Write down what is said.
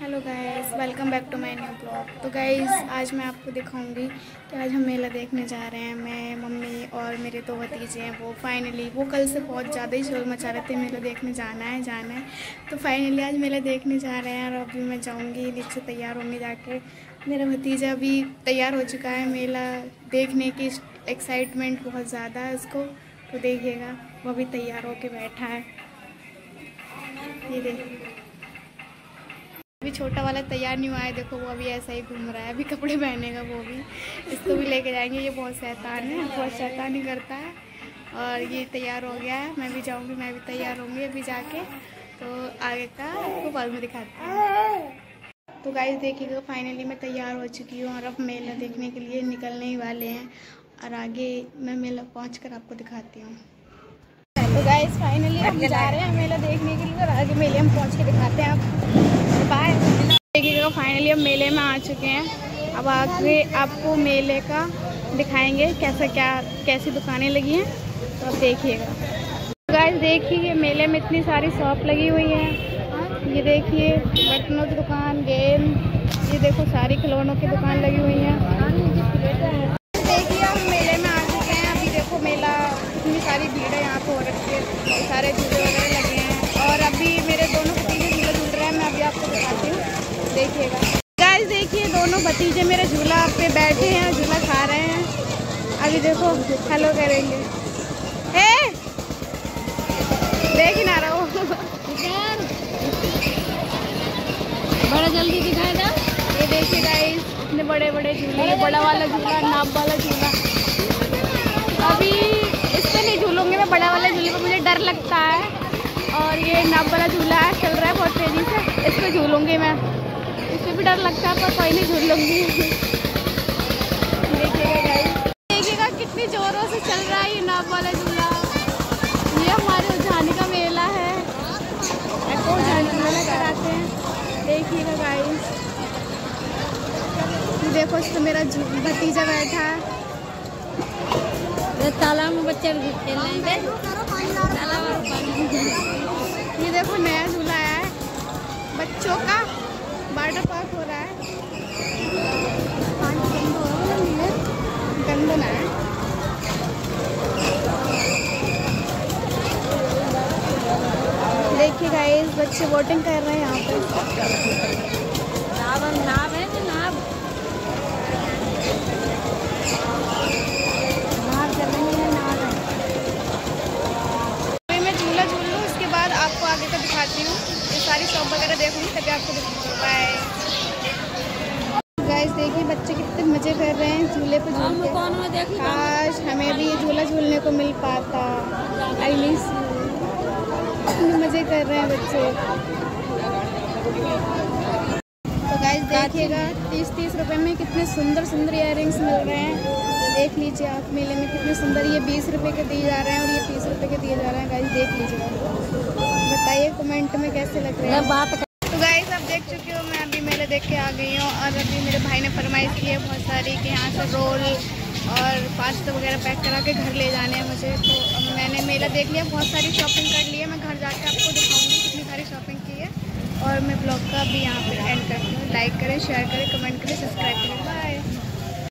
Hello guys welcome back to my new blog तो guys आज मैं आपको दिखाऊँगी कि आज हम मेला देखने जा रहे हैं। मैं, मम्मी और मेरे दो भतीजे हैं, वो फाइनली वो कल से बहुत ज़्यादा ही शोर मचा रहे थे मेला देखने जाना है जाना है। तो फाइनली आज मेला देखने जा रहे हैं और अभी मैं जाऊँगी, नीचे तैयार होंगे जाके। मेरा भतीजा अभी तैयार हो चुका है मेला देखने की एक्साइटमेंट बहुत ज़्यादा है उसको। तो देखिएगा, वो भी तैयार होकर बैठा है। ये देखिए अभी छोटा वाला तैयार नहीं हुआ है। देखो, वो अभी ऐसा ही घूम रहा है। अभी कपड़े पहनेगा वो भी। इसको भी लेके जाएँगे। ये बहुत शैतान है। बहुत शैतानी करता है। और ये तैयार हो गया है। मैं भी जाऊँगी। मैं भी तैयार होंगी अभी जाके। तो आगे का आपको बाद में दिखाती हूँ। तो गाइस देखिएगा फाइनली मैं तैयार हो चुकी हूँ और अब मेला देखने के लिए निकलने ही वाले हैं। और आगे मैं मेला पहुँच कर आपको दिखाती हूँ। तो गाइस फाइनली हम जा रहे हैं मेला देखने के लिए और आगे मेले हम पहुँच के दिखाते हैं आप। बाय देखिएगा फाइनली हम मेले में आ चुके हैं। अब आगे आपको मेले का दिखाएँगे कैसा क्या कैसी दुकानें लगी हैं। तो अब देखिएगा। गाइस देखिए मेले में इतनी सारी शॉप लगी हुई है। ये देखिए बर्तनों की दुकान गेम ये देखो सारी खिलौनों की दुकान लगी हुई है। भतीजे मेरे झूला पे बैठे हैं झूला खा रहे हैं। अभी देखो हेलो करेंगे। ए देख ही ना रहा हूँ। बड़ा जल्दी दिखाए ना ये देखिए गाइस इतने बड़े बड़े झूले बड़ा वाला झूला नाप वाला झूला। अभी इस पर नहीं झूलूँगी मैं बड़ा वाला झूले पर मुझे डर लगता है। और ये नाप वाला झूला है चल रहा है बहुत तेज़ी से इस पर झूलूँगी मैं। भी डर लगता है, पर कोई नहीं झूल लूँगी देखिएगा कितनी ज़ोरों से चल रहा है ये नाप वाला झूला। ये हमारे उजानी का मेला है। कराते हैं। देखिएगा गाइस देखो, इस मेरा भतीजा बैठा है। तालाब में बच्चे खेल रहे हैं। ये देखो नया झूला आया है। बच्चों का वाटर पार्क हो रहा है। गंद है देखिए गाइस बच्चे वोटिंग कर रहे हैं यहाँ पे नाव है नाव दिखाती हूँ ये सारी शॉप वगैरह देखूँगी तभी आपको गाइस देखिए बच्चे कितने मज़े कर रहे हैं झूले पे झूलते काश हमें भी ये झूला झूलने को मिल पाता। आई मिस मज़े कर रहे हैं बच्चे। तो गाइस देखिएगा तीस तीस रुपए में कितने सुंदर सुंदर इयर मिल रहे हैं। देख लीजिए आप मेले में कितने सुंदर ये बीस रुपए के दिए जा रहे हैं और ये तीस रुपए के दिए जा रहे हैं। गाइस देख लीजिएगा। बताइए कमेंट में कैसे लग रहे हैं। देख चुकी हूँ, मैं अभी मेले देख के आ गई हूँ और अभी मेरे भाई ने फरमाइश की है बहुत सारी कि यहाँ से रोल और पास्ता वगैरह पैक करा के घर ले जाने हैं मुझे। तो मैंने मेला देख लिया, बहुत सारी शॉपिंग कर ली है। मैं घर जाके आपको दिखाऊँगी कितनी सारी शॉपिंग की है। और मैं ब्लॉग का भी यहाँ पर एंड करती हूँ। लाइक करें शेयर करें कमेंट करें सब्सक्राइब करें।